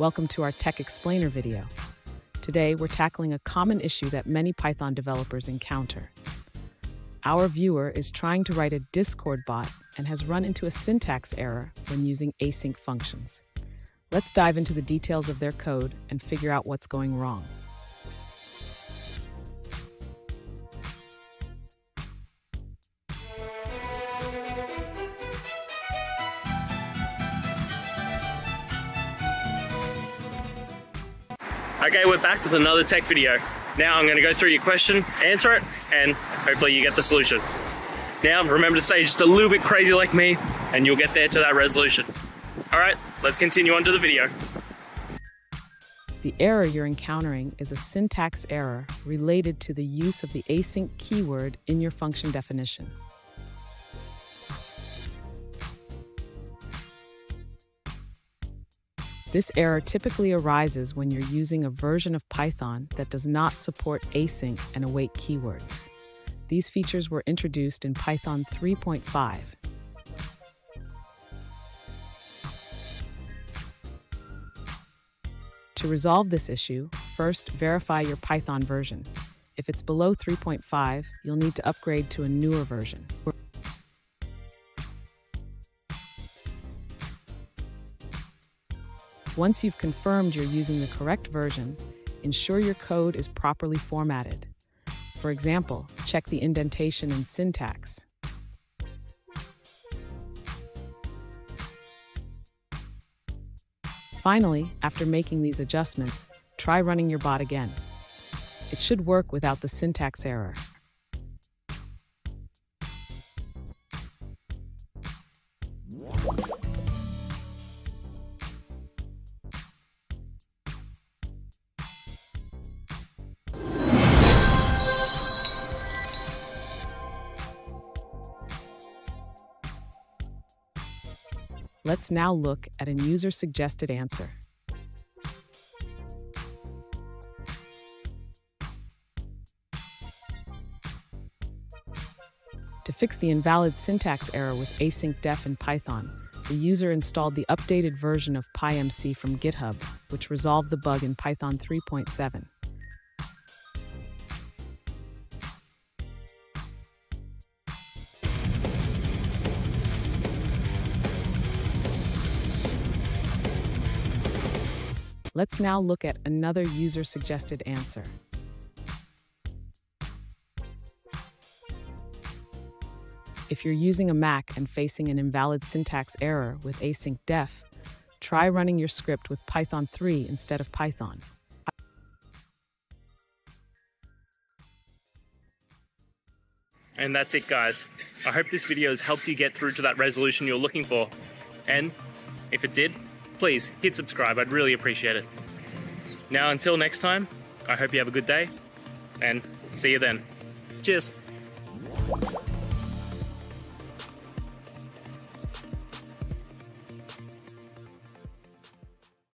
Welcome to our Tech Explainer video. Today, we're tackling a common issue that many Python developers encounter. Our viewer is trying to write a Discord bot and has run into a syntax error when using async functions. Let's dive into the details of their code and figure out what's going wrong. Okay, we're back with another tech video. Now I'm going to go through your question, answer it, and hopefully you get the solution. Now remember to stay just a little bit crazy like me, and you'll get there to that resolution. Alright, let's continue on to the video. The error you're encountering is a syntax error related to the use of the async keyword in your function definition. This error typically arises when you're using a version of Python that does not support async and await keywords. These features were introduced in Python 3.5. To resolve this issue, first verify your Python version. If it's below 3.5, you'll need to upgrade to a newer version. Once you've confirmed you're using the correct version, ensure your code is properly formatted. For example, check the indentation and syntax. Finally, after making these adjustments, try running your bot again. It should work without the syntax error. Let's now look at a user-suggested answer. To fix the invalid syntax error with async def in Python, the user installed the updated version of PyMC from GitHub, which resolved the bug in Python 3.7. Let's now look at another user-suggested answer. If you're using a Mac and facing an invalid syntax error with async def, try running your script with Python 3 instead of Python. And that's it, guys. I hope this video has helped you get through to that resolution you're looking for. And if it did, please hit subscribe. I'd really appreciate it. Now, until next time, I hope you have a good day and see you then. Cheers.